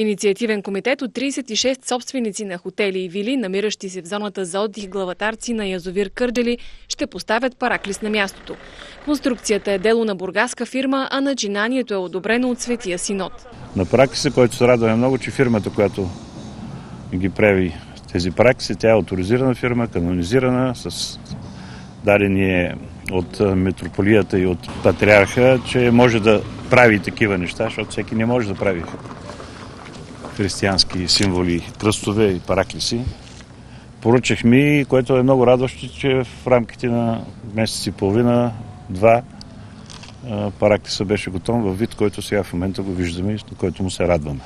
Инициативен комитет от 36 собственици на хотели и вили, намиращи се в зоната за отдих главатарци на язовир Кърджали, ще поставят параклис на мястото. Конструкцията е дело на бургаска фирма, а начинанието е одобрено от Светия Синод. На параклиса, който се радваме много, че фирмата, която ги прави тези параклиси, тя е авторизирана фирма, канонизирана, с дадени от митрополията и от патриарха, че може да прави такива неща, защото всеки не може да прави християнски символи, кръстове и параклиси. Поръчах ми, което е много радващо, че в рамките на месец и половина, два, параклиса беше готов във вид, който сега в момента го виждаме и на който му се радваме.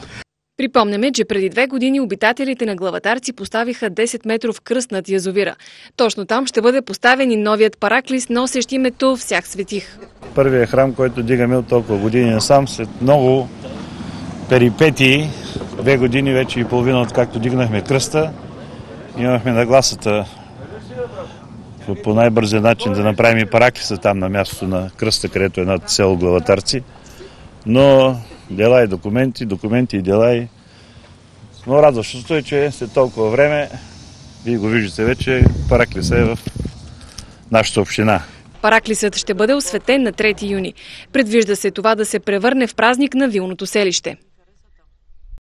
Припомняме, че преди две години обитателите на Главатарци поставиха 10 метров кръст над язовира. Точно там ще бъде поставен и новият параклис, носещ името Всях светих. Първият храм, който дигаме от толкова години насам, след много перипетии, две години вече и половина откакто дигнахме кръста, имахме нагласата по най-бързия начин да направим и параклиса там на мястото на кръста, където е над село Главатарци. Но дела и документи, документи и дела и... Но радващото е, че след толкова време, вие го виждате вече, параклиса е в нашата община. Параклисът ще бъде осветен на 3 юни. Предвижда се това да се превърне в празник на вилното селище.